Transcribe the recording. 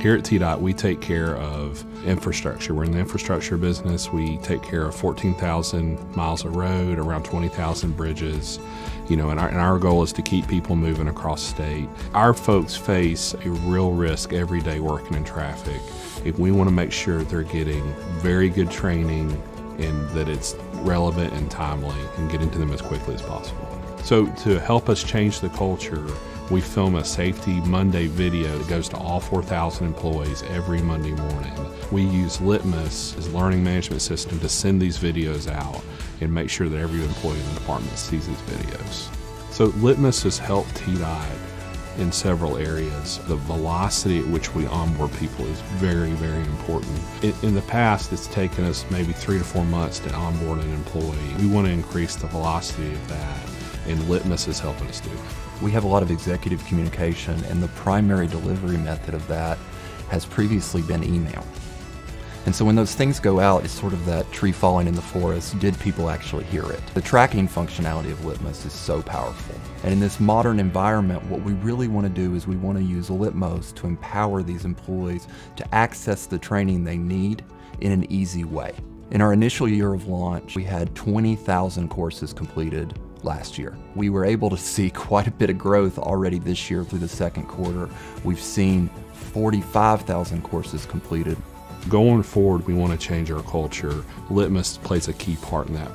Here at TDOT, we take care of infrastructure. We're in the infrastructure business. We take care of 14,000 miles of road, around 20,000 bridges, you know, and our, and our goal is to keep people moving across state. Our folks face a real risk every day working in traffic. If we want to make sure they're getting very good training and that it's relevant and timely and getting to them as quickly as possible. So to help us change the culture, we film a Safety Monday video that goes to all 4,000 employees every Monday morning. We use Litmos as learning management system to send these videos out and make sure that every employee in the department sees these videos. So Litmos has helped TDOT in several areas. The velocity at which we onboard people is very, very important. In, in, the past, it's taken us maybe three to four months to onboard an employee. We want to increase the velocity of that, and Litmos is helping us do. We have a lot of executive communication, and the primary delivery method of that has previously been email. And so when those things go out, it's sort of that tree falling in the forest. Did people actually hear it? The tracking functionality of Litmos is so powerful. And in this modern environment, what we really want to do is we want to use Litmos to empower these employees to access the training they need in an easy way. In our initial year of launch, we had 20,000 courses completed last year. We were able to see quite a bit of growth already this year through the second quarter. We've seen 45,000 courses completed. Going forward, we want to change our culture. Litmos plays a key part in that.